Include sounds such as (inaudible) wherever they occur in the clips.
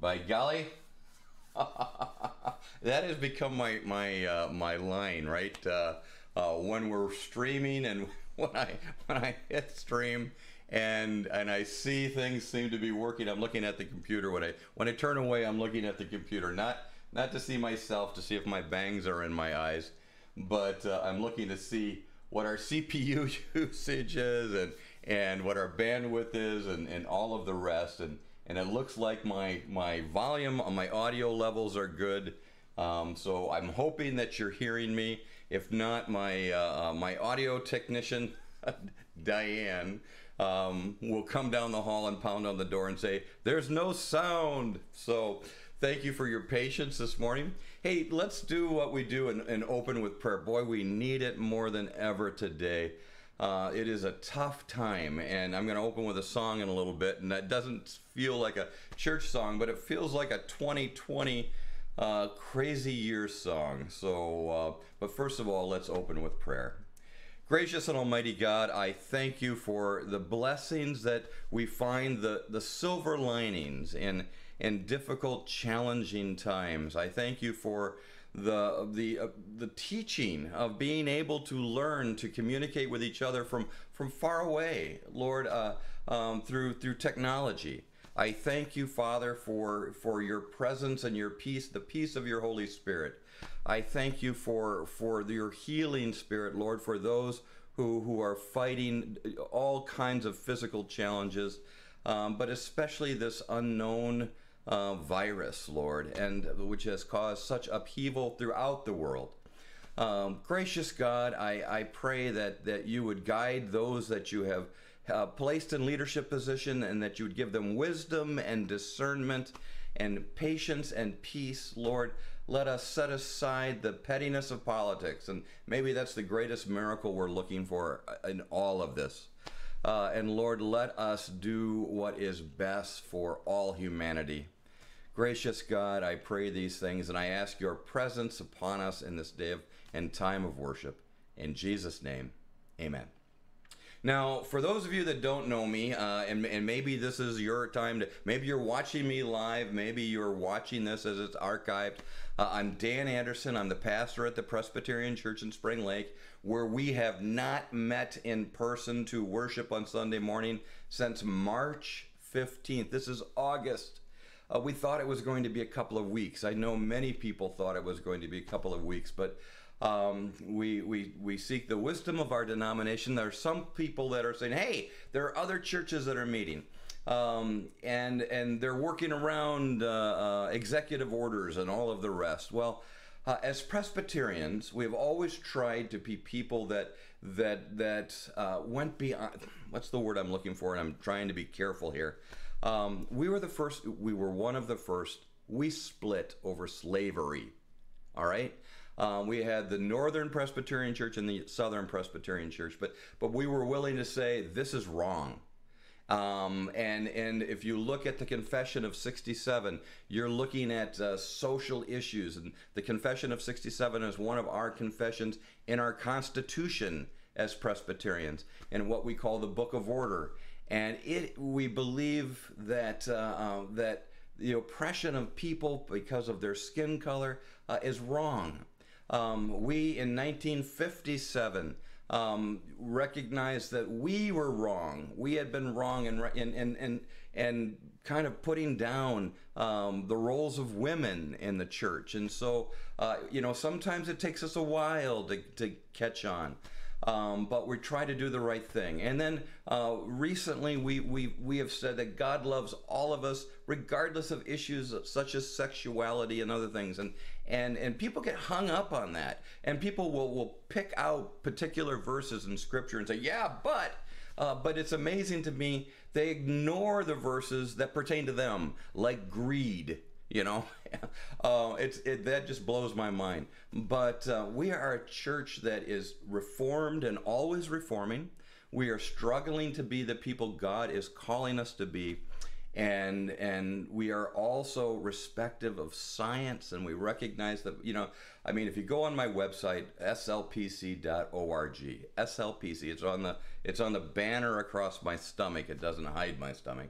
By golly, (laughs) that has become my my uh, my line, right? Uh, uh, when we're streaming and (laughs) when I when I hit stream and and I see things seem to be working, I'm looking at the computer. When I when I turn away, I'm looking at the computer, not not to see myself, to see if my bangs are in my eyes, but uh, I'm looking to see what our CPU (laughs) usage is and and what our bandwidth is and, and all of the rest and and it looks like my my volume on my audio levels are good. Um, so I'm hoping that you're hearing me. If not my uh, uh my audio technician (laughs) Diane um, will come down the hall and pound on the door and say there's no sound. So thank you for your patience this morning. Hey let's do what we do and, and open with prayer. Boy we need it more than ever today uh, it is a tough time, and I'm going to open with a song in a little bit, and that doesn't feel like a church song, but it feels like a 2020 uh, crazy year song. So, uh, but first of all, let's open with prayer. Gracious and Almighty God, I thank you for the blessings that we find, the, the silver linings in, in difficult, challenging times. I thank you for the the uh, the teaching of being able to learn to communicate with each other from from far away, Lord, uh, um, through through technology. I thank you, Father, for for your presence and your peace, the peace of your Holy Spirit. I thank you for for your healing spirit, Lord, for those who who are fighting all kinds of physical challenges, um, but especially this unknown uh, virus, Lord, and which has caused such upheaval throughout the world. Um, gracious God, I, I pray that, that you would guide those that you have uh, placed in leadership position and that you would give them wisdom and discernment and patience and peace. Lord, let us set aside the pettiness of politics. And maybe that's the greatest miracle we're looking for in all of this. Uh, and Lord, let us do what is best for all humanity. Gracious God, I pray these things and I ask your presence upon us in this day of, and time of worship. In Jesus' name, amen. Now, for those of you that don't know me, uh, and, and maybe this is your time to, maybe you're watching me live, maybe you're watching this as it's archived. Uh, I'm Dan Anderson. I'm the pastor at the Presbyterian Church in Spring Lake, where we have not met in person to worship on Sunday morning since March 15th. This is August uh, we thought it was going to be a couple of weeks. I know many people thought it was going to be a couple of weeks, but um, we, we, we seek the wisdom of our denomination. There are some people that are saying, hey, there are other churches that are meeting. Um, and and they're working around uh, uh, executive orders and all of the rest. Well, uh, as Presbyterians, we have always tried to be people that that that uh, went beyond. What's the word I'm looking for? And I'm trying to be careful here. Um, we were the first, we were one of the first. We split over slavery. All right? Um, we had the Northern Presbyterian Church and the Southern Presbyterian Church, but but we were willing to say this is wrong. Um, and and if you look at the Confession of '67, you're looking at uh, social issues, and the Confession of '67 is one of our confessions in our Constitution as Presbyterians, and what we call the Book of Order and it we believe that uh, uh, that the oppression of people because of their skin color uh, is wrong. Um, we in 1957 um, recognized that we were wrong. We had been wrong and and and, and kind of putting down um, the roles of women in the church. And so, uh, you know, sometimes it takes us a while to, to catch on um, but we try to do the right thing. And then uh, recently, we, we, we have said that God loves all of us, regardless of issues such as sexuality and other things. And, and, and people get hung up on that. And people will, will pick out particular verses in Scripture and say, yeah, but. Uh, but it's amazing to me, they ignore the verses that pertain to them, like greed you know? (laughs) Uh, it's it, that just blows my mind. But uh, we are a church that is reformed and always reforming. We are struggling to be the people god is calling us to be. And and we are also respective of science and we recognize that you know i mean if you go on my website slpc.org slpc it's on the it's on the banner across my stomach. It doesn't hide my stomach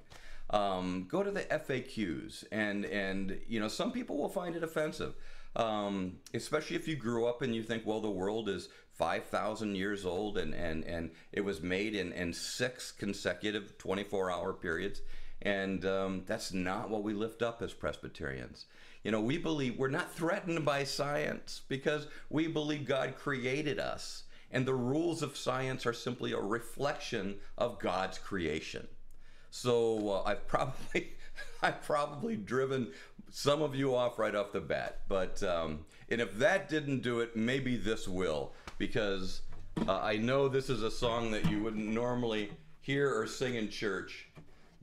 um, go to the FAQs, and and you know some people will find it offensive, um, especially if you grew up and you think, well, the world is five thousand years old, and and and it was made in in six consecutive twenty four hour periods, and um, that's not what we lift up as Presbyterians. You know, we believe we're not threatened by science because we believe God created us, and the rules of science are simply a reflection of God's creation. So uh, I've (laughs) probably I've probably driven some of you off right off the bat. But um, and if that didn't do it, maybe this will because uh, I know this is a song that you wouldn't normally hear or sing in church.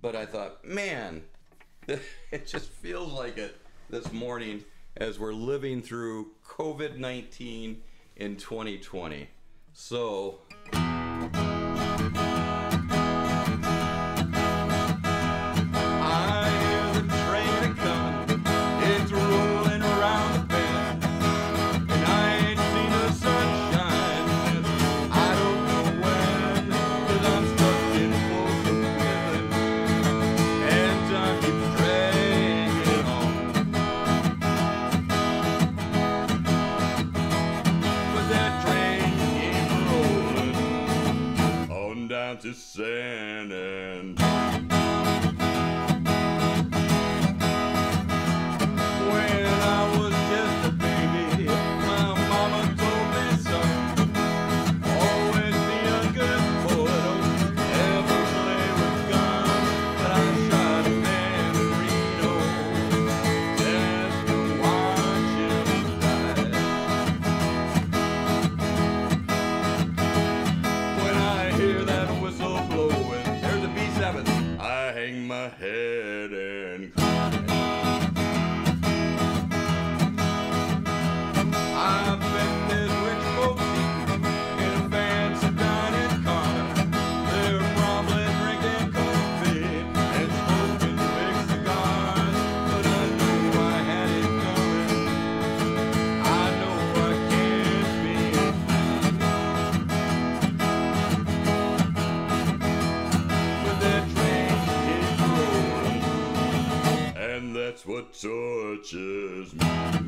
But I thought, man, (laughs) it just feels like it this morning as we're living through COVID 19 in 2020. So. To San Antonio. What tortures me.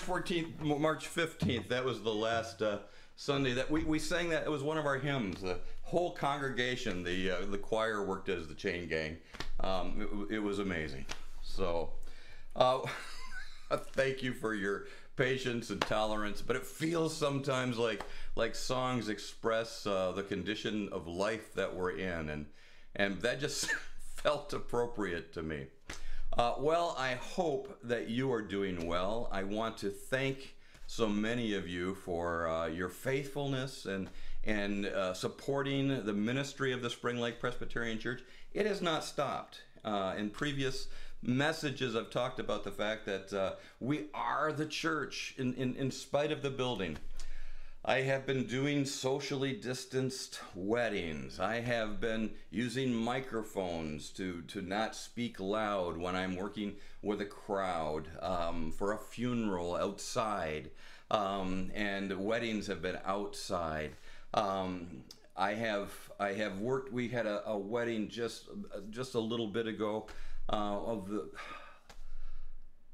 14th, March 15th. That was the last uh, Sunday that we, we sang that. It was one of our hymns. The whole congregation, the uh, the choir worked as the chain gang. Um, it, it was amazing. So, uh, (laughs) thank you for your patience and tolerance. But it feels sometimes like like songs express uh, the condition of life that we're in, and and that just (laughs) felt appropriate to me. Uh, well, I hope that you are doing well. I want to thank so many of you for uh, your faithfulness and and uh, supporting the ministry of the Spring Lake Presbyterian Church. It has not stopped. Uh, in previous messages, I've talked about the fact that uh, we are the church in, in, in spite of the building. I have been doing socially distanced weddings. I have been using microphones to, to not speak loud when I'm working with a crowd um, for a funeral outside. Um, and weddings have been outside. Um, I have I have worked. We had a, a wedding just just a little bit ago uh, of the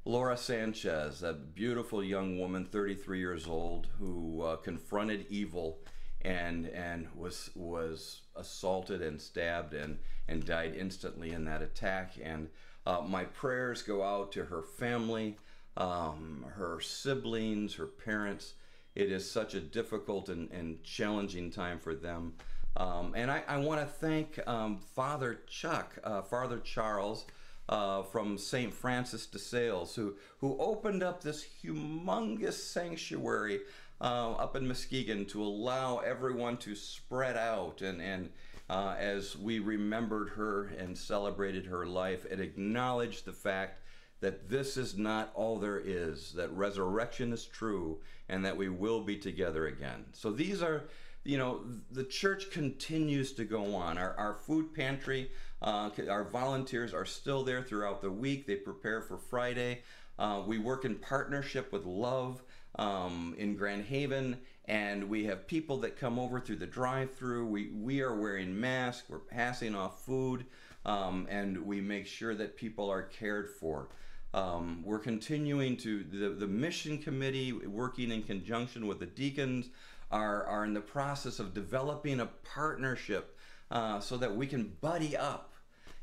Laura Sanchez, a beautiful young woman, 33 years old, who uh, confronted evil and and was was assaulted and stabbed and and died instantly in that attack. And uh, my prayers go out to her family, um, her siblings, her parents. It is such a difficult and, and challenging time for them. Um, and I, I want to thank um, Father Chuck, uh, Father Charles, uh, from St. Francis de Sales, who, who opened up this humongous sanctuary uh, up in Muskegon to allow everyone to spread out. And, and uh, as we remembered her and celebrated her life, it acknowledged the fact that this is not all there is, that resurrection is true, and that we will be together again. So these are, you know, the church continues to go on. Our, our food pantry, uh, our volunteers are still there throughout the week. They prepare for Friday. Uh, we work in partnership with Love um, in Grand Haven, and we have people that come over through the drive-through. We we are wearing masks. We're passing off food, um, and we make sure that people are cared for. Um, we're continuing to the, the mission committee, working in conjunction with the deacons, are, are in the process of developing a partnership uh, so that we can buddy up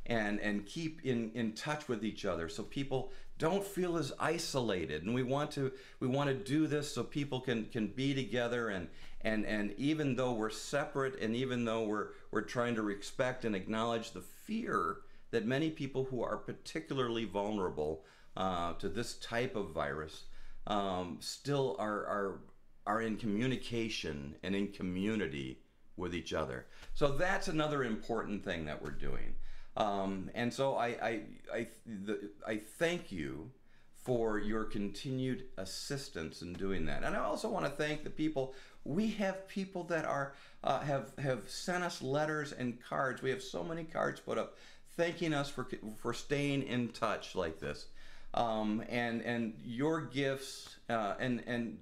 and, and keep in, in touch with each other so people don't feel as isolated. And we want to we want to do this so people can, can be together and, and, and even though we're separate and even though we're, we're trying to respect and acknowledge the fear that many people who are particularly vulnerable uh, to this type of virus um, still are, are, are in communication and in community with each other. So that's another important thing that we're doing. Um, and so I, I, I, the, I thank you for your continued assistance in doing that. And I also want to thank the people. We have people that are uh, have have sent us letters and cards. We have so many cards put up thanking us for for staying in touch like this, um, and and your gifts uh, and and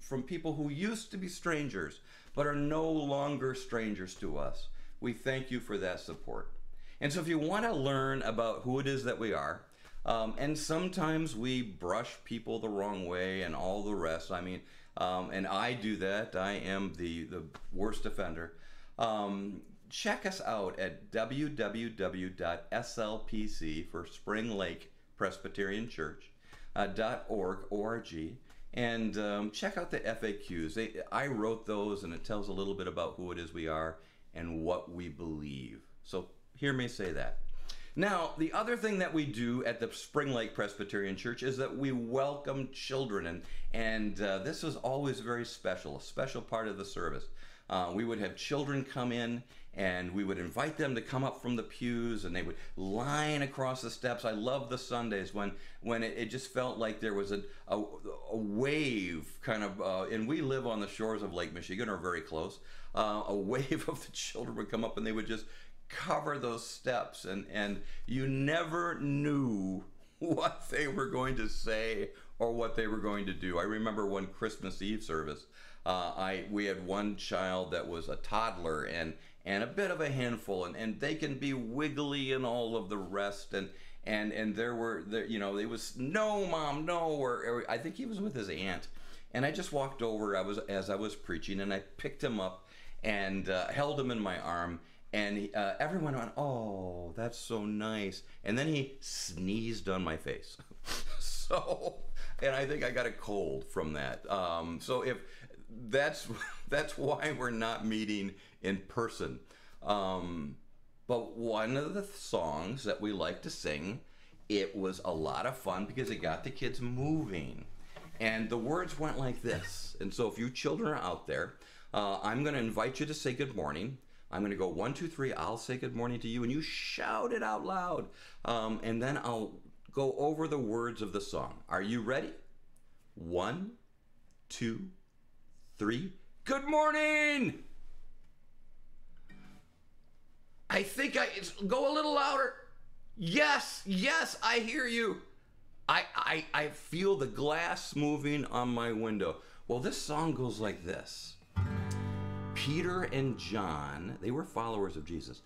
from people who used to be strangers but are no longer strangers to us. We thank you for that support. And so, if you want to learn about who it is that we are, um, and sometimes we brush people the wrong way and all the rest. I mean, um, and I do that. I am the the worst offender. Um, check us out at www.slpc for Spring Lake Presbyterian Church uh, .org org and um, check out the FAQs. They, I wrote those, and it tells a little bit about who it is we are and what we believe. So hear me say that. Now, the other thing that we do at the Spring Lake Presbyterian Church is that we welcome children, and and uh, this was always very special, a special part of the service. Uh, we would have children come in and we would invite them to come up from the pews and they would line across the steps. I love the Sundays when when it, it just felt like there was a, a, a wave kind of, uh, and we live on the shores of Lake Michigan or very close. Uh, a (laughs) wave of the children would come up and they would just cover those steps and and you never knew (laughs) what they were going to say or what they were going to do. I remember one Christmas Eve service. Uh, I we had one child that was a toddler and and a bit of a handful and, and they can be wiggly and all of the rest and and and there were there you know it was no mom no or, or I think he was with his aunt. And I just walked over I was as I was preaching and I picked him up and uh, held him in my arm and uh, everyone went oh that's so nice and then he sneezed on my face. (laughs) So and I think I got a cold from that. Um, so if that's that's why we're not meeting in person. Um, but one of the songs that we like to sing, it was a lot of fun because it got the kids moving. And the words went like this. And so if you children are out there, uh, I'm going to invite you to say good morning. I'm going to go one, two, three. I'll say good morning to you, and you shout it out loud. Um, and then I'll go over the words of the song. Are you ready? One, two, three. Good morning! I think I go a little louder. Yes, yes, I hear you. I, I I feel the glass moving on my window. Well, this song goes like this. Peter and John, they were followers of Jesus.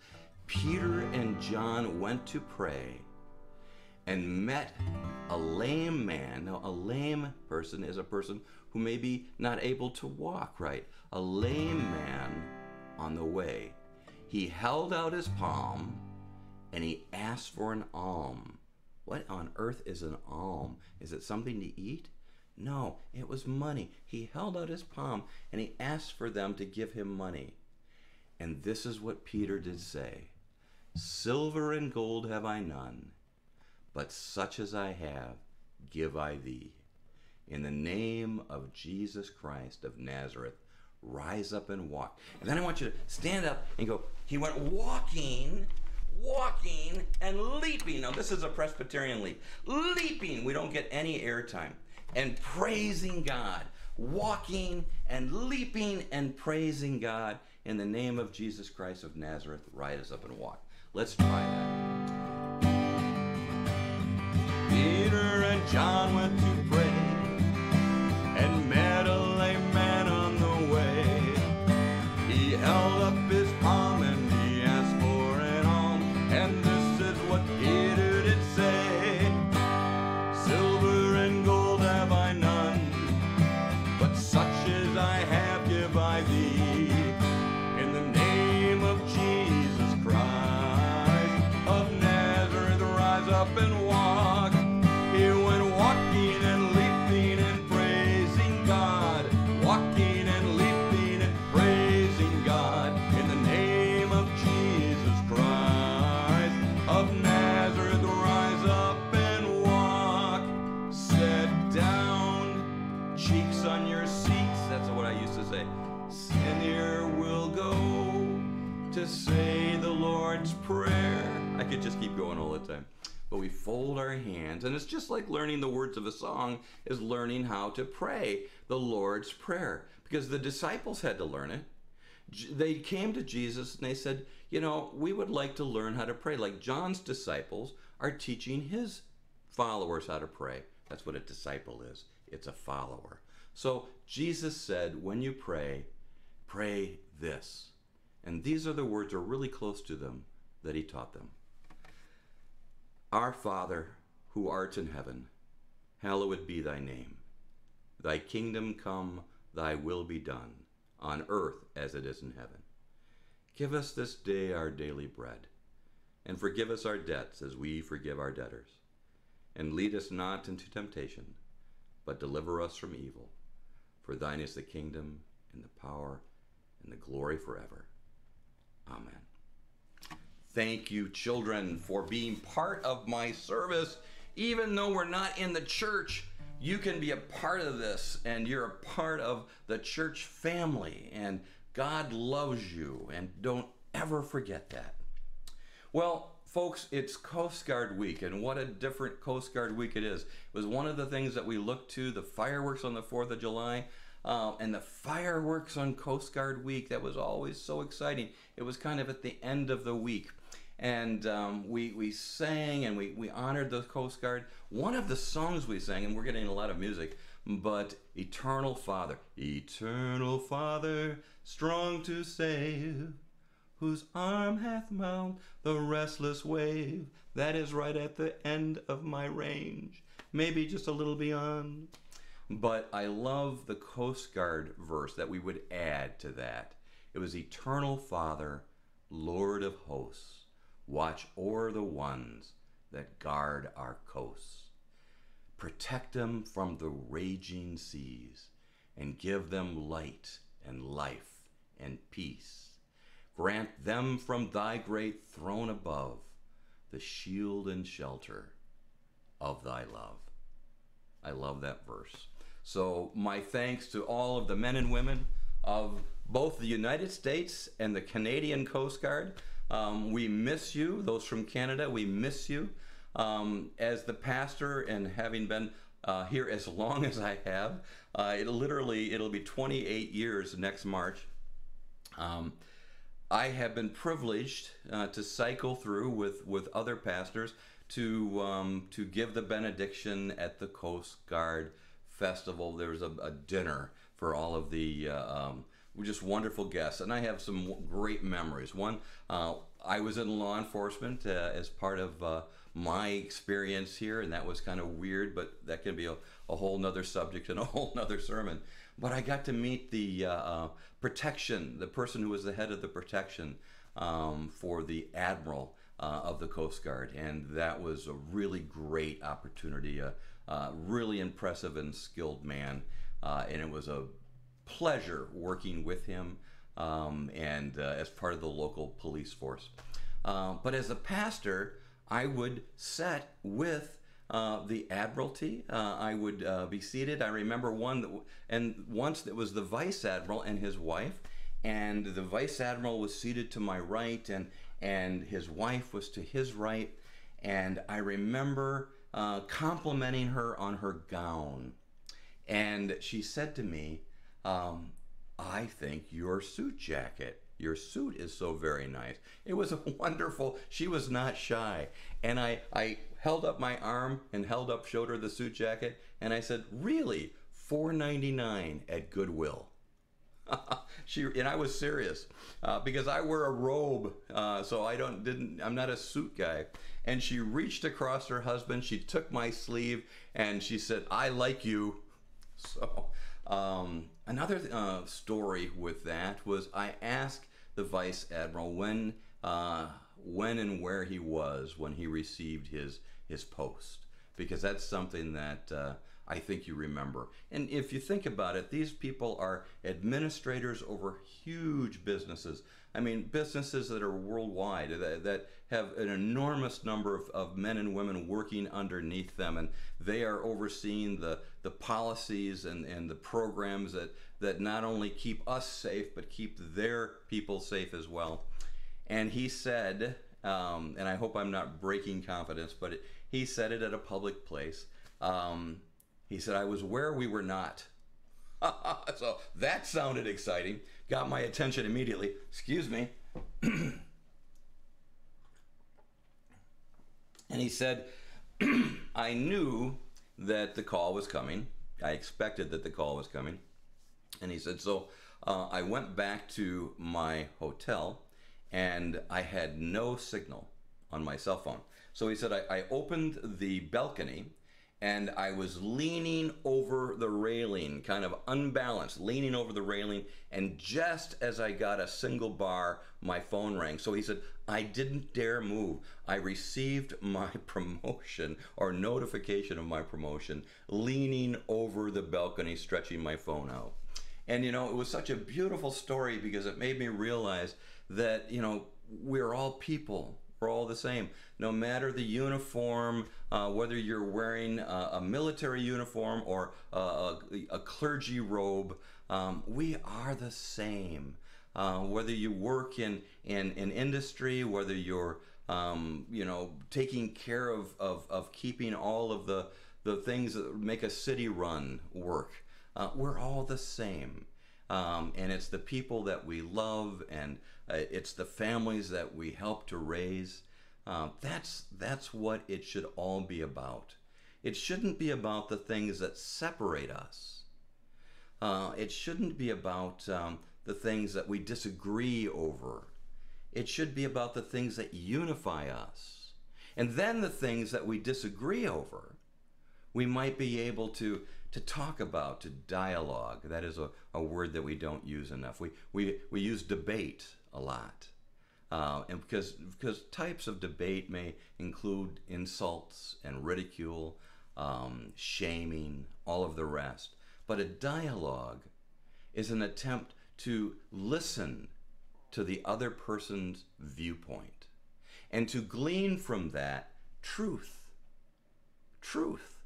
Peter and John went to pray and met a lame man. Now, a lame person is a person who may be not able to walk right. A lame man on the way. He held out his palm and he asked for an alm. What on earth is an alm? Is it something to eat? No, it was money. He held out his palm and he asked for them to give him money. And this is what Peter did say Silver and gold have I none, but such as I have, give I thee. In the name of Jesus Christ of Nazareth, rise up and walk. And then I want you to stand up and go, He went walking, walking, and leaping. Now, this is a Presbyterian leap. Leaping, we don't get any airtime. And praising God, walking and leaping and praising God in the name of Jesus Christ of Nazareth, rise up and walk. Let's try that. Peter and John went to pray and met a lame man on the way. He held up his palm and he asked for an alm. And words of a song is learning how to pray the Lord's Prayer because the disciples had to learn it. They came to Jesus and they said, You know, we would like to learn how to pray. Like John's disciples are teaching his followers how to pray. That's what a disciple is it's a follower. So Jesus said, When you pray, pray this. And these are the words are really close to them that he taught them. Our Father, who art in heaven, hallowed be thy name. Thy kingdom come, thy will be done, on earth as it is in heaven. Give us this day our daily bread, and forgive us our debts as we forgive our debtors. And lead us not into temptation, but deliver us from evil. For thine is the kingdom, and the power, and the glory forever. Amen. Thank you, children, for being part of my service. Even though we're not in the church, you can be a part of this, and you're a part of the church family, and God loves you, and don't ever forget that. Well, folks, it's Coast Guard Week, and what a different Coast Guard week it is. It was one of the things that we looked to the fireworks on the 4th of July. Uh, and the fireworks on Coast Guard Week, that was always so exciting. It was kind of at the end of the week. And um, we, we sang and we, we honored the Coast Guard. One of the songs we sang, and we're getting a lot of music, but Eternal Father. Eternal Father, strong to save, whose arm hath mount the restless wave. That is right at the end of my range, maybe just a little beyond. But I love the Coast Guard verse that we would add to that. It was Eternal Father, Lord of hosts, watch o'er the ones that guard our coasts. Protect them from the raging seas, and give them light and life and peace. Grant them from thy great throne above the shield and shelter of thy love. I love that verse. So, my thanks to all of the men and women of both the United States and the Canadian Coast Guard. Um, we miss you, those from Canada, we miss you. Um, as the pastor and having been uh, here as (laughs) long as I have, uh, it literally it'll be 28 years next March. Um, I have been privileged uh, to cycle through with, with other pastors to um, to give the benediction at the Coast Guard Festival. There was a, a dinner for all of the uh, um, just wonderful guests, and I have some great memories. One, uh, I was in law enforcement uh, as part of uh, my experience here, and that was kind of weird, but that can be a, a whole nother subject and a (laughs) whole nother sermon. But I got to meet the uh, uh, protection, the person who was the head of the protection um, for the admiral uh, of the Coast Guard, and that was a really great opportunity. A, really impressive and skilled man, and it was a pleasure working with him um, and uh, as part of the local police force. Uh, but as a pastor, I would sit with uh, the Admiralty. Uh, I would uh, be seated. I remember one, that and once that was the Vice Admiral and his wife, and the Vice Admiral was seated to my right, and and his wife was to his right, and I remember uh, complimenting her on her gown, and she said to me, um, "I think your suit jacket." Your suit is so very nice. It was a (laughs) wonderful. She was not shy, and I I held up my arm and held up showed her the suit jacket, and I said, "Really, four ninety nine at Goodwill." (laughs) she and I was serious uh, because I wear a robe, uh, so I don't didn't I'm not a suit guy. And she reached across her husband. She took my sleeve and she said, "I like you." (laughs) So um, another uh, story with that was I asked the vice admiral when uh, when and where he was when he received his his post because that's something that uh, I think you remember. And if you think about it, these people are administrators over huge businesses. I mean, businesses that are worldwide, that, that have an enormous number of, of men and women working underneath them, and they are overseeing the, the policies and, and the programs that, that not only keep us safe, but keep their people safe as well. And he said, um, and I hope I'm not breaking confidence, but it, he said it at a public place. Um, he said, I was where we were not. (laughs) so that sounded exciting. Got my attention immediately. Excuse me. (clears throat) and he said, (clears throat) I knew that the call was coming. I expected that the call was coming. And he said, So uh, I went back to my hotel and I had no signal on my cell phone. So he said, I, I opened the balcony and I was leaning over the railing, kind of unbalanced, leaning over the railing. And just as I got a single bar, my phone rang. So he said, I didn't dare move. I received my (laughs) promotion or notification of my promotion, leaning over the balcony, stretching my phone out. And you know, it was such a beautiful story because it made me realize that, you know, we're all people we're all the same. No matter the uniform, uh, whether you're wearing a, a military uniform or a, a, a clergy robe, um, we are the same. Uh, whether you work in, in, in industry, whether you're um, you know taking care of, of, of keeping all of the, the things that make a city run work, uh, we're all the same. Um, and it's the people that we love and uh, it's the families that we help to raise. Um, that's that's what it should all be about. It shouldn't be about the things that separate us. Uh, it shouldn't be about um, the things that we disagree over. It should be about the things that unify us. And then the things that we disagree over we might be able to to talk about to dialogue. That is a, a word that we don't use enough. We, we we use debate a lot. Uh, and because because types of debate may include insults and ridicule um, shaming all of the rest. But a dialogue is an attempt to listen to the other person's viewpoint and to glean from that truth. Truth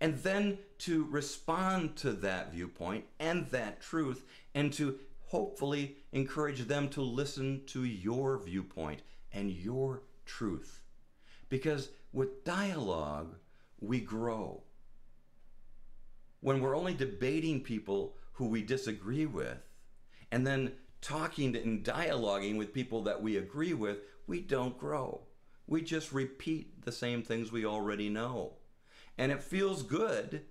and then to respond to that viewpoint and that truth and to hopefully encourage them to listen to your viewpoint and your truth. Because with dialogue, we grow. When we're only debating people who we disagree with, and then talking and dialoguing with people that we agree with, we don't grow. We just repeat the same things we already know. And it feels good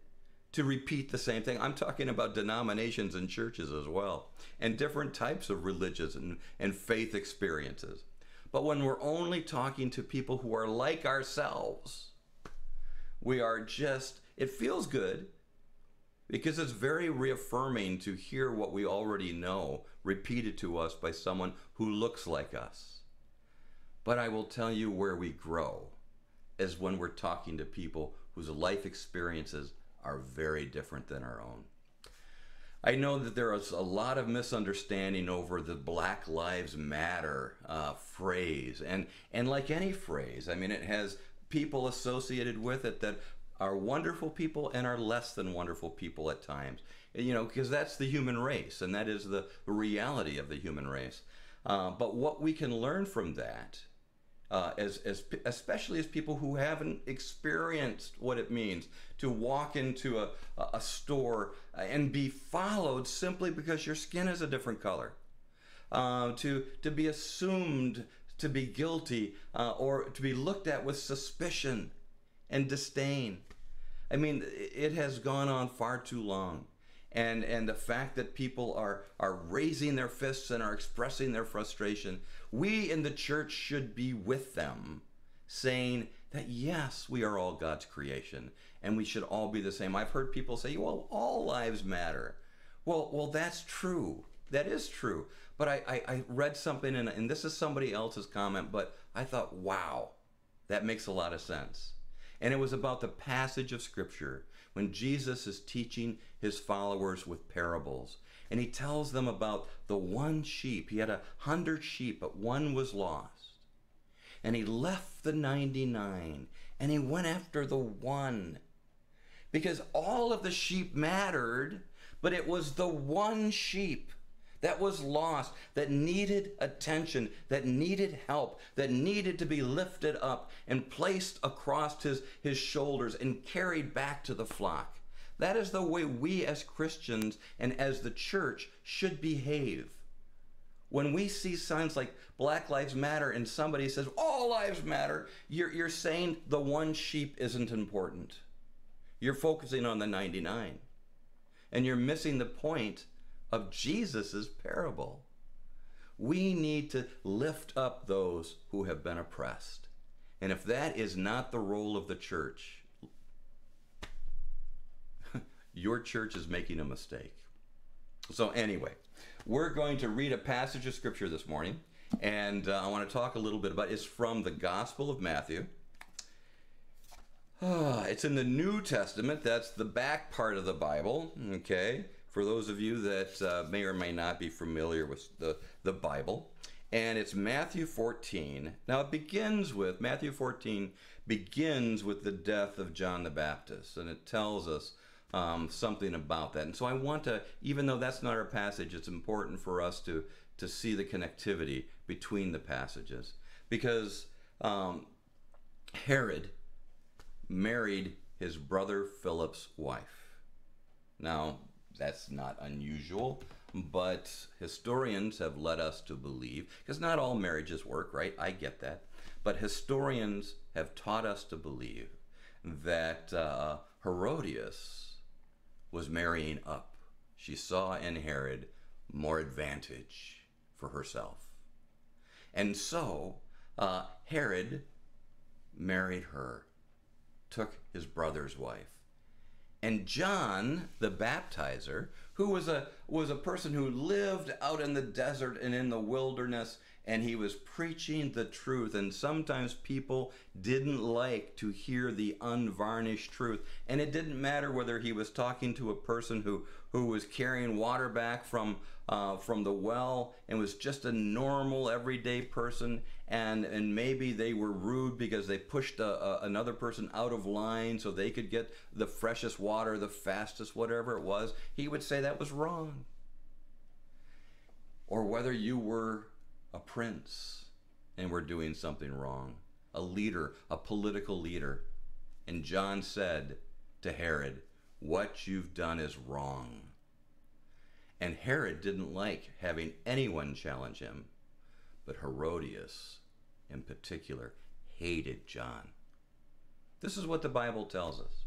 to repeat the same thing. I'm talking about denominations and churches as well, and different types of religious and, and faith experiences. But when we're only talking to people who are like ourselves, we are just, it feels good because it's very reaffirming to hear what we already know repeated to us by someone who looks like us. But I will tell you where we grow is when we're talking to people whose life experiences are very different than our own. I know that there is a lot of misunderstanding over the Black Lives Matter uh, phrase, and and like any phrase, I mean, it has people associated with it that are wonderful people and are less than wonderful people at times. You know, because that's the human race, and that is the reality of the human race. Uh, but what we can learn from that uh, as, as especially as people who haven't experienced what it means to walk into a, a store and be followed simply because your skin is a different color, uh, to to be assumed to be guilty uh, or to be looked at with suspicion and disdain. I mean, it has gone on far too long and and the fact that people are are raising their fists and are expressing their frustration we in the church should be with them saying that yes we are all god's creation and we should all be the same. I've heard people say well all lives matter. Well well that's true. That is true. But i i, I read something and, and this is somebody else's comment but i thought wow that makes a lot of sense. And it was about the passage of scripture when Jesus is teaching his followers with parables. And he tells them about the one sheep. He had a hundred sheep, but one was lost. And he left the 99 and he went after the one. Because all of the sheep mattered, but it was the one sheep that was lost, that needed attention, that needed help, that needed to be lifted up and placed across his, his shoulders and carried back to the flock. That is the way we as Christians and as the church should behave. When we see signs like Black Lives Matter and somebody says, All lives matter, you're, you're saying the one sheep isn't important. You're focusing on the 99. And you're missing the point of Jesus' parable. We need to lift up those who have been oppressed. And if that is not the role of the church, your church is making a mistake. So, anyway, we're going to read a passage of scripture this morning, and uh, I want to talk a little bit about it's from the Gospel of Matthew. (sighs) It's in the New Testament. That's the back part of the Bible. Okay for those of you that uh, may or may not be familiar with the, the Bible. And it's Matthew 14. Now it begins with, Matthew 14 begins with the death of John the Baptist. And it tells us um, something about that. And so I want to, even though that's not our passage, it's important for us to, to see the connectivity between the passages. Because um, Herod married his brother Philip's wife. Now, that's not unusual, but historians have led us to believe, because not all marriages work, right? I get that. But historians have taught us to believe that uh, Herodias was marrying up. She saw in Herod more advantage for herself. And so uh, Herod married her, took his brother's wife. And John the baptizer, who was a was a person who lived out in the desert and in the wilderness and he was preaching the truth. And sometimes people didn't like to hear the unvarnished truth. And it didn't matter whether he was talking to a person who who was carrying water back from uh, from the well and was just a normal everyday person. And and maybe they were rude because they pushed a, a, another person out of line so they could get the freshest water the fastest whatever it was. He would say that was wrong. Or whether you were a prince and we're doing something wrong a leader a political leader and John said to Herod what you've done is wrong and Herod didn't like having anyone challenge him but Herodias, in particular, hated John. This is what the Bible tells us.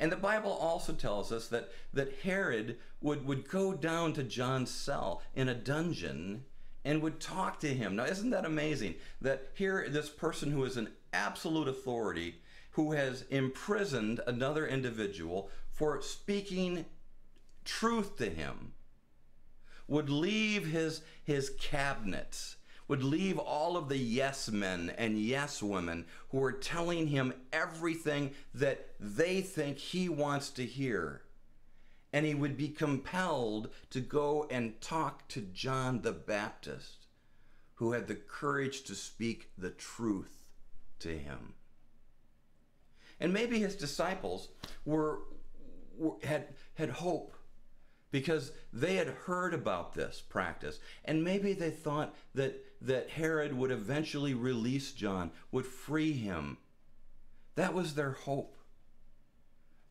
And the Bible also tells us that, that Herod would, would go down to John's cell in a dungeon and would talk to him. Now, isn't that amazing? That here, this person who is an absolute authority, who has imprisoned another individual for speaking truth to him, would leave his, his cabinets, would leave all of the yes men and yes women who are telling him everything that they think he wants to hear. And he would be compelled to go and talk to John the Baptist, who had the courage to speak the truth to him. And maybe his disciples were, were had, had hope because they had heard about this practice. And maybe they thought that that Herod would eventually release John would free him. That was their hope.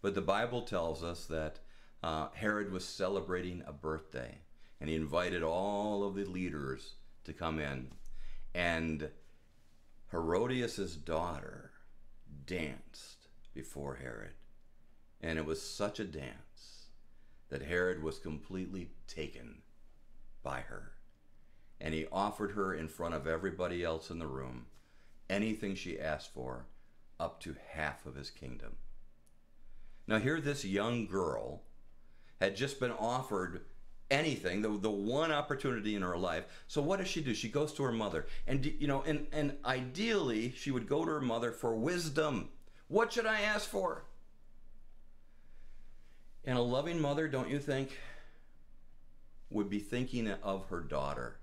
But the bible tells us that uh, Herod was celebrating a birthday and he invited all of the leaders to come in and Herodias's daughter danced before Herod and it was such a dance that Herod was completely taken by her. And he offered her in front of everybody else in the room anything she asked for, up to half of his kingdom. Now, here, this young girl had just been offered anything, the, the one opportunity in her life. So, what does she do? She goes to her mother. And, you know, and, and ideally, she would go to her mother for wisdom. What should I ask for? And a loving mother, don't you think, would be thinking of her daughter.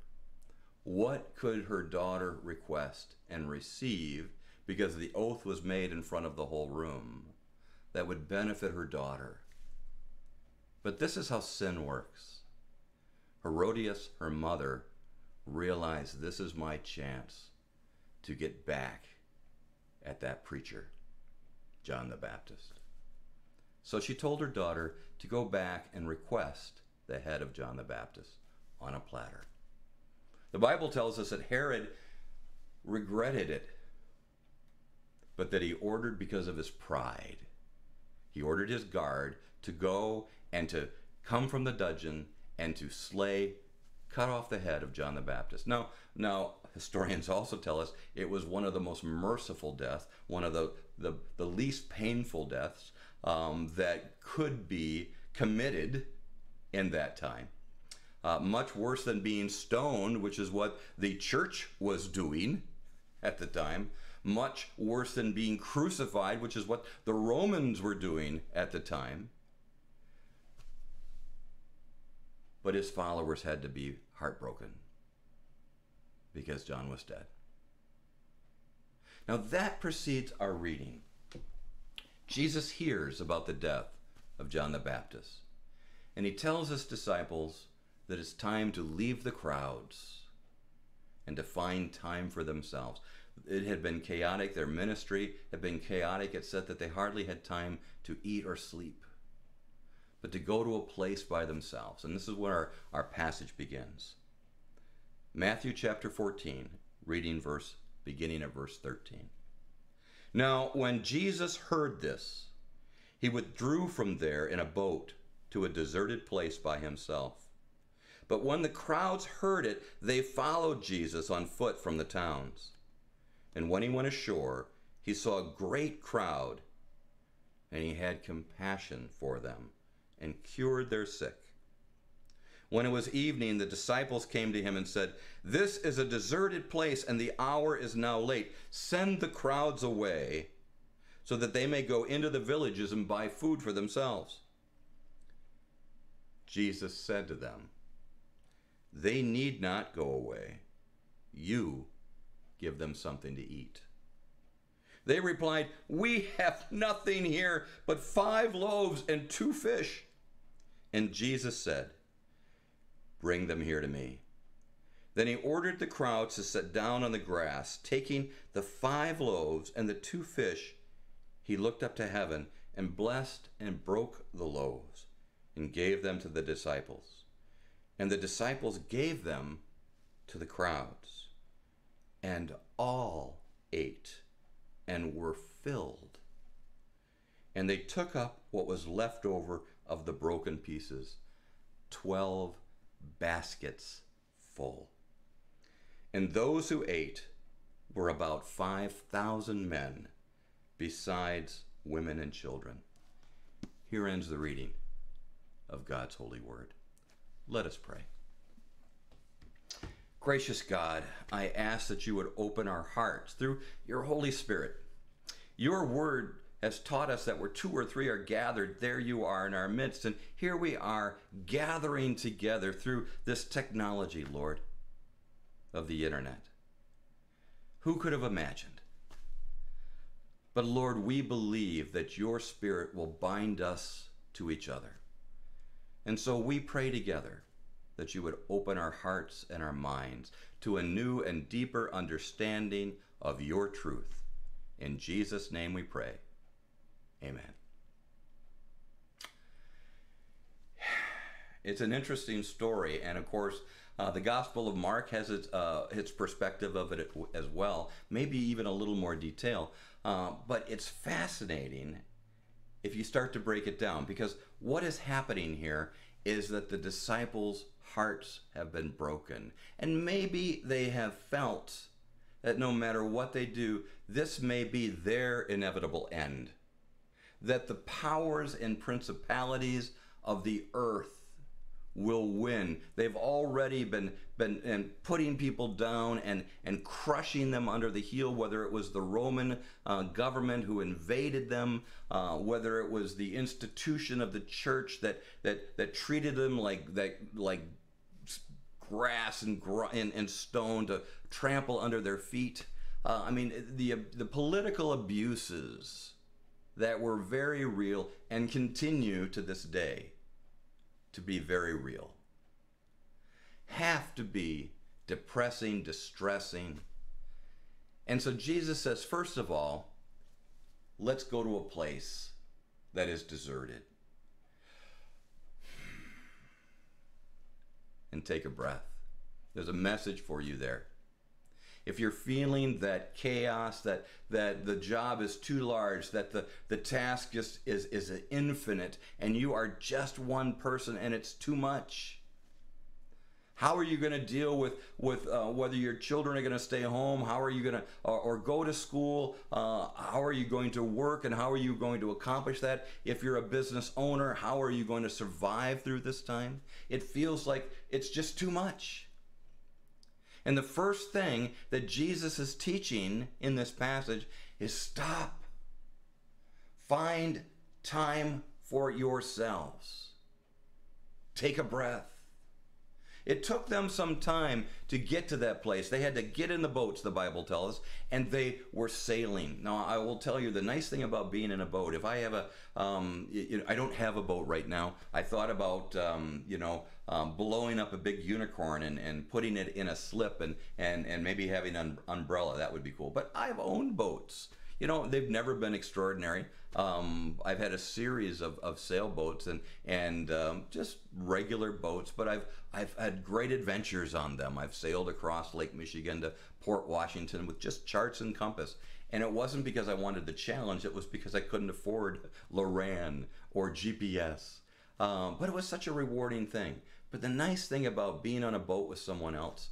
What could her daughter request and receive because the oath was made in front of the whole room that would benefit her daughter? But this is how sin works. Herodias, her mother, realized this is my chance to get back at that preacher, John the Baptist. So she told her daughter to go back and request the head of John the Baptist on a platter. The Bible tells us that Herod regretted it, but that he ordered because of his pride. He ordered his guard to go and to come from the dungeon and to slay, cut off the head of John the Baptist. Now, now historians (laughs) also tell us it was one of the most merciful deaths, one of the, the, the least painful deaths um, that could be committed in that time. Uh, much worse than being stoned, which is what the church was doing at the time. Much worse than being crucified, which is what the Romans were doing at the time. But his followers had to be heartbroken because John was dead. Now that precedes our reading. Jesus hears about the death of John the Baptist, and he tells his disciples that it's time to leave the crowds and to find time for themselves. It had been chaotic, their ministry had been chaotic. It said that they hardly had time to eat or sleep, but to go to a place by themselves. And this is where our, our passage begins. Matthew chapter 14, reading verse beginning at verse 13. Now, when Jesus heard this, he withdrew from there in a boat to a deserted place by himself. But when the crowds heard it, they followed Jesus on foot from the towns. And when he went ashore, he saw a great crowd, and he had compassion for them and cured their sick. When it was evening, the disciples came to him and said, This is a deserted place, and the hour is now late. Send the crowds away so that they may go into the villages and buy food for themselves. Jesus said to them, They need not go away. You give them something to eat. They replied, We have nothing here but five loaves and two fish. And Jesus said, Bring them here to me. Then he ordered the crowds to sit down on the grass. Taking the five loaves and the two fish, he looked up to heaven and blessed and broke the loaves and gave them to the disciples. And the disciples gave them to the crowds. And all ate and were filled. And they took up what was left over of the broken pieces, twelve baskets full. And those who ate were about 5,000 men, besides women and children. Here ends the reading of God's holy word. Let us pray. Gracious God, I ask that you would open our hearts through your Holy Spirit. Your word has taught us that where two or three are gathered, there you are in our midst. And here we are gathering together through this technology, Lord, of the internet. Who could have imagined? But Lord, we believe that your Spirit will bind us to each other. And so we pray together that you would open our hearts and our minds to a new and deeper understanding of your truth. In Jesus' name we pray. Amen. It's an interesting story, and of course, uh, the Gospel of Mark has its, uh, its perspective of it as well, maybe even a little more detail. Uh, but it's fascinating if you start to break it down, because what is happening here is that the disciples' hearts have been broken, and maybe they have felt that no matter what they do, this may be their inevitable end. That the powers and principalities of the earth will win. They've already been been and putting people down and and crushing them under the heel. Whether it was the Roman uh, government who invaded them, uh, whether it was the institution of the church that that that treated them like that like grass and, gr- and, and stone to trample under their feet. Uh, I mean, the, the political abuses that were very real and continue to this day to be very real have to be depressing, distressing. And so Jesus says, first of all, let's go to a place that is deserted. and take a breath. There's a message for you there. If you're feeling that chaos, that that the job is too large, that the, the task just is, is infinite, and you are just one person and it's too much. How are you going to deal with with uh, whether your children are going to stay home? How are you going to or, or, go to school? Uh, how are you going to work, and how are you going to accomplish that? If you're a business owner, how are you going to survive through this time? It feels like it's just too much. And the first thing that Jesus is teaching in this passage is stop. Find time for yourselves. Take a breath. It took them some time to get to that place. They had to get in the boats, the Bible tells us, and they were sailing. Now, I will tell you the nice thing about being in a boat. If I have a, um, you know, I don't have a boat right now. I thought about, um, you know, um, blowing up a big unicorn and, and putting it in a slip and, and, and maybe having an umbrella. That would be cool. But I've owned boats you know, they've never been extraordinary. Um, I've had a series of, of sailboats and and um, just regular boats, but I've I've had great adventures on them. I've sailed across Lake Michigan to Port Washington with just charts and compass. And it wasn't because I wanted the challenge, it was because I couldn't afford Loran or GPS. Um, but it was such a rewarding thing. But the nice thing about being on a boat with someone else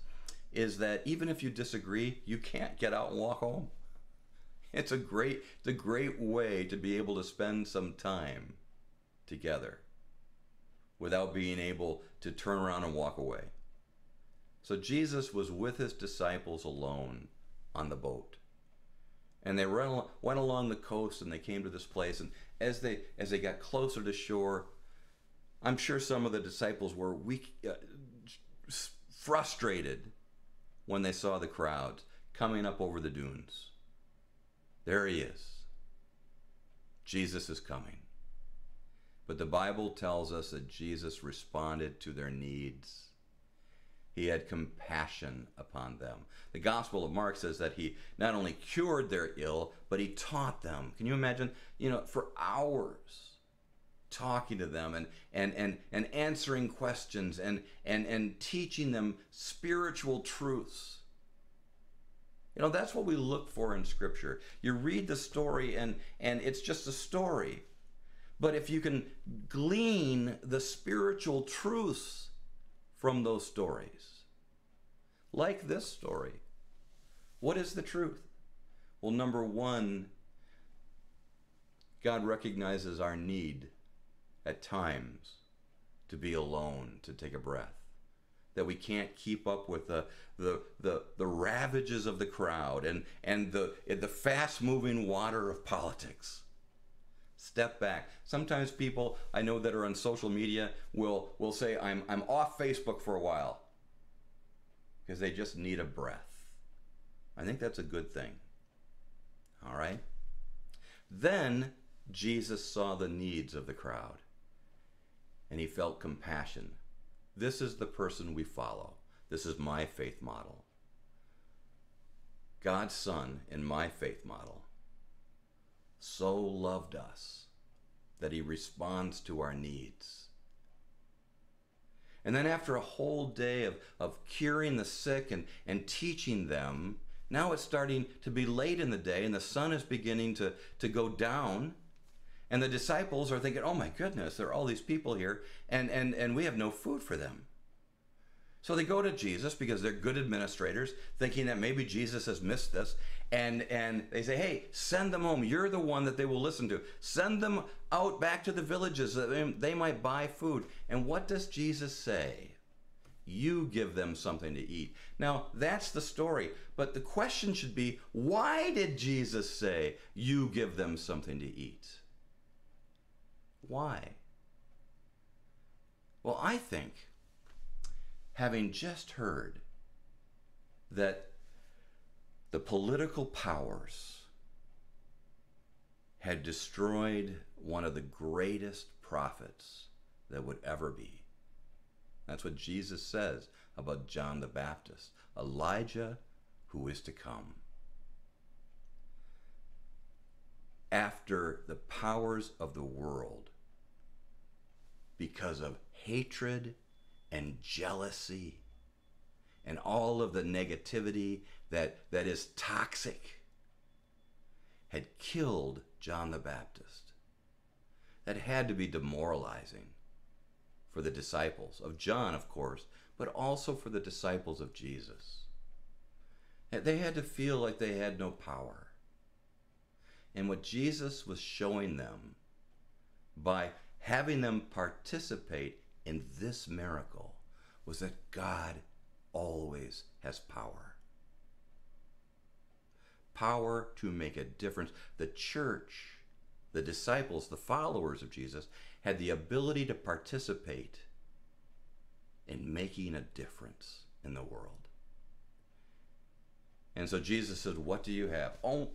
is that even if you disagree, you can't get out and walk home. (laughs) It's a great it's a great way to be able to spend some time together without being able to turn around and walk away. So Jesus was with his disciples alone on the boat. And they went along the coast and they came to this place and as they as they got closer to shore, I'm sure some of the disciples were weak uh, frustrated when they saw the crowds coming up over the dunes. There he is. Jesus is coming. But the Bible tells us that Jesus responded to their needs. He had compassion upon them. The Gospel of Mark says that he not only cured their ill, but he taught them. Can you imagine? You know, for hours talking to them and and and, and answering questions and, and and teaching them spiritual truths. You know, that's what we look for in Scripture. You read the story and, and it's just a story. But if you can glean the spiritual truths from those stories, like this story. What is the truth? Well, number one, God recognizes our need at times to be alone, to take a breath. That we can't keep up with the, the, the, the ravages of the crowd and, and the, the fast moving water of politics. Step back. Sometimes people I know that are on social media will, will say, I'm, I'm off Facebook for a while because they just need a breath. I think that's a good thing. All right? Then Jesus saw the needs of the crowd and he felt compassion. This is the person we follow. This is my faith model. God's Son in my faith model so loved us that he responds to our needs. And then, after a whole day of, of curing the sick and, and teaching them, now it's starting to be late in the day and the sun is beginning to, to go down. And the disciples are thinking, oh my goodness, there are all these people here, and, and, and we have no food for them. So they go to Jesus because they're good administrators, thinking that maybe Jesus has missed this. And, and they say, hey, send them home. You're the one that they will listen to. Send them out back to the villages that they, they might buy food. And what does Jesus say? You give them something to eat. Now, that's the story. But the question should be why did Jesus say, You give them something to eat? Why? Well, I think, having just heard that the political powers had destroyed one of the greatest prophets that would ever be. That's what Jesus says about John the Baptist Elijah who is to come. After the powers of the world, because of hatred and jealousy and all of the negativity that, that is toxic, had killed John the Baptist. That had to be demoralizing for the disciples of John, of course, but also for the disciples of Jesus. They had to feel like they had no power. And what Jesus was showing them by having them participate in this miracle was that God always has power. Power to make a difference. The church, the disciples, the followers of Jesus, had the ability to participate in making a difference in the world. And so Jesus said, What do you have? Oh,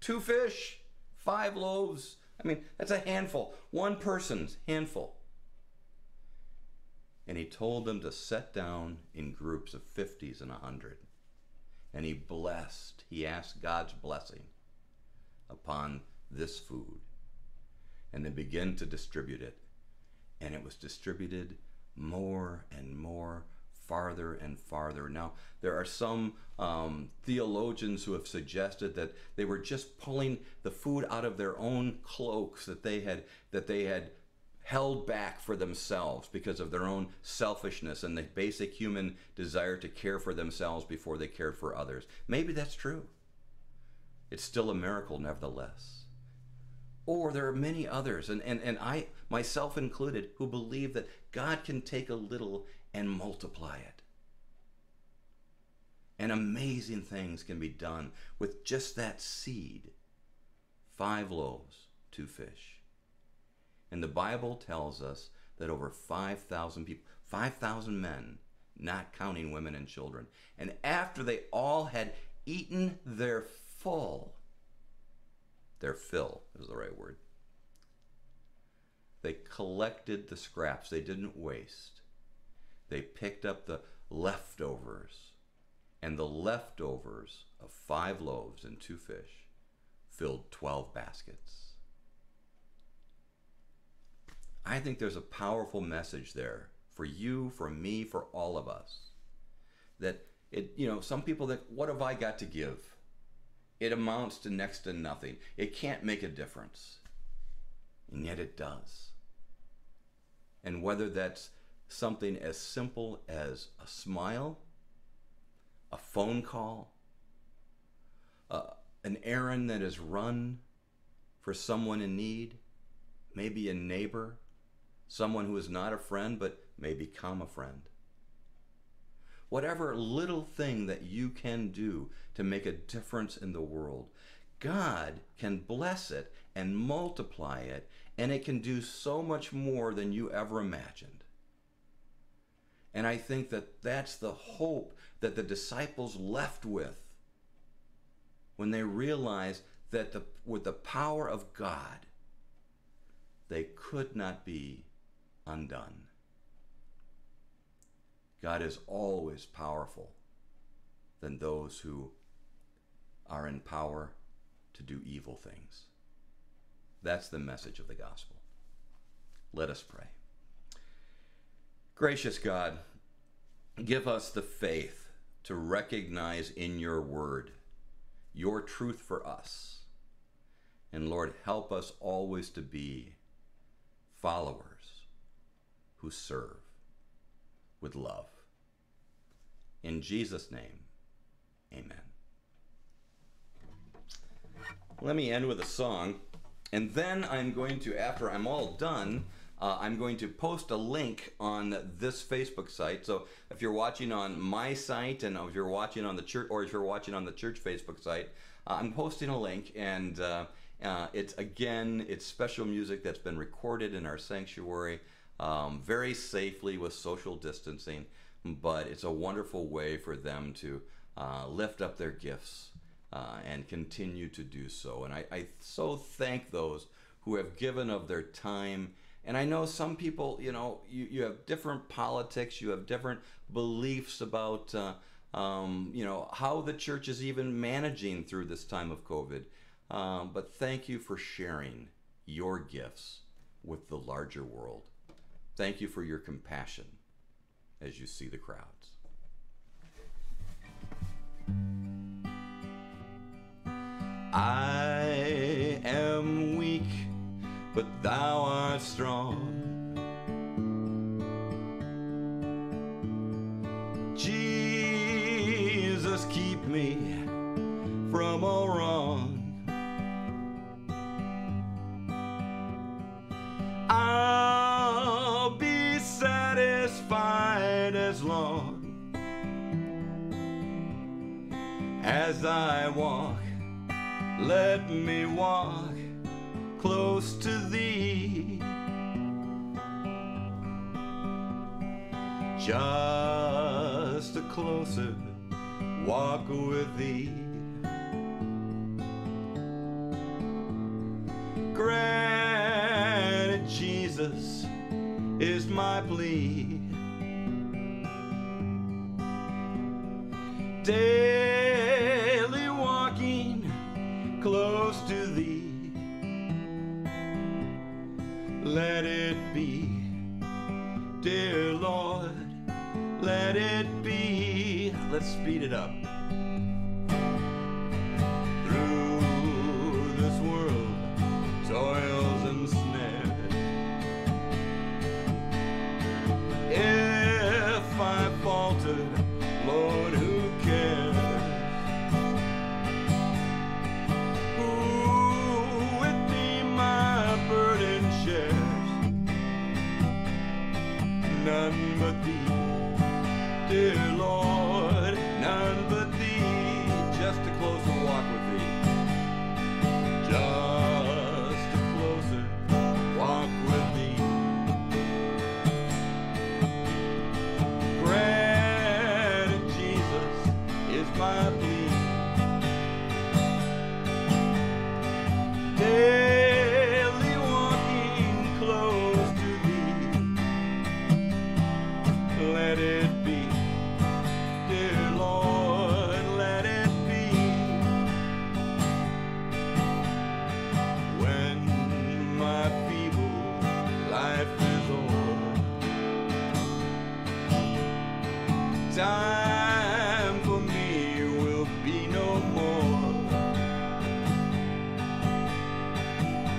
two fish, five loaves. I mean, that's a handful. One person's handful. And he told them to set down in groups of 50s and 100. And he blessed, he asked God's blessing upon this food. And they began to distribute it. And it was distributed more and more, farther and farther. Now, there are some um, theologians who have suggested that they were just pulling the food out of their own cloaks that they had that they had held back for themselves because of their own selfishness and the basic human desire to care for themselves before they cared for others. Maybe that's true. It's still a miracle, nevertheless. Or there are many others, and, and, and I, myself included, who believe that God can take a little and multiply it. And amazing things can be done with just that seed five loaves, two fish. And the Bible tells us that over 5,000 people, 5,000 men, not counting women and children, and after they all had eaten their full, their fill is the right word, they collected the scraps. They didn't waste. They picked up the leftovers, and the leftovers of five loaves and two fish filled 12 baskets. I think there's a powerful message there for you, for me, for all of us. That it, you know, some people think, what have I got to give? It amounts to next to nothing. It can't make a difference. And yet it does. And whether that's something as simple as a smile a phone call, uh, an errand that is run for someone in need, maybe a neighbor, someone who is not a friend but may become a friend. Whatever little thing that you can do to make a difference in the world, God can bless it and multiply it, and it can do so much more than you ever imagined. And I think that that's the hope that the disciples left with when they realized that the, with the power of God, they could not be undone. God is always powerful than those who are in power to do evil things. That's the message of the gospel. Let us pray. Gracious God, give us the faith to recognize in your word your truth for us. And Lord, help us always to be followers who serve with love. In Jesus' name, amen. Let me end with a song, and then I'm going to, after I'm all done, uh, I'm going to post a link on this Facebook site. So if you're watching on my site, and if you're watching on the church, or if you're watching on the church Facebook site, uh, I'm posting a link, and uh, uh, it's again, it's special music that's been recorded in our sanctuary, um, very safely with social distancing. But it's a wonderful way for them to uh, lift up their gifts uh, and continue to do so. And I, I so thank those who have given of their time. And I know some people, you know, you, you have different politics, you have different beliefs about, uh, um, you know, how the church is even managing through this time of COVID. Um, but thank you for sharing your gifts with the larger world. Thank you for your compassion as you see the crowds. I am weak, but thou art strong. Jesus, keep me from all wrong. I'll be satisfied as long as I walk. Let me walk close to thee. Just a closer walk with thee. Granted, Jesus is my plea. Daily speed it up.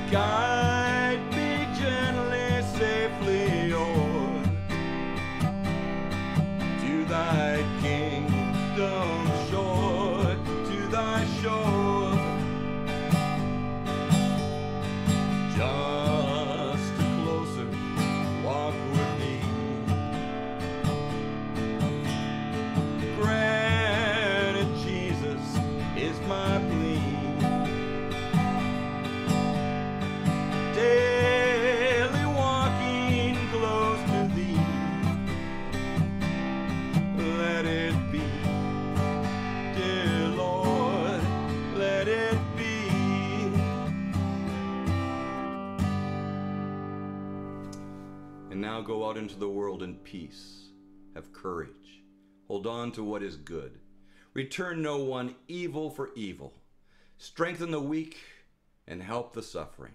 Guide out into the world in peace. Have courage. Hold on to what is good. Return no one evil for evil. Strengthen the weak and help the suffering.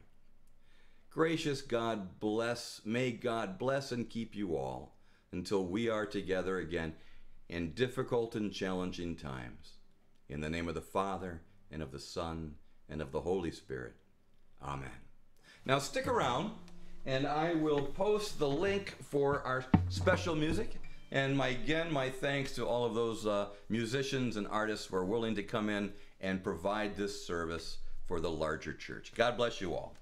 Gracious God, bless, may God bless and keep you all until we are together again in difficult and challenging times. In the name of the Father, and of the Son, and of the Holy Spirit. Amen. Now stick around, and I will post the link for our special music. And my again, my thanks to all of those uh, musicians and artists who are willing to come in and provide this service for the larger church. God bless you all.